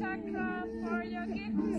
chakra for your gift.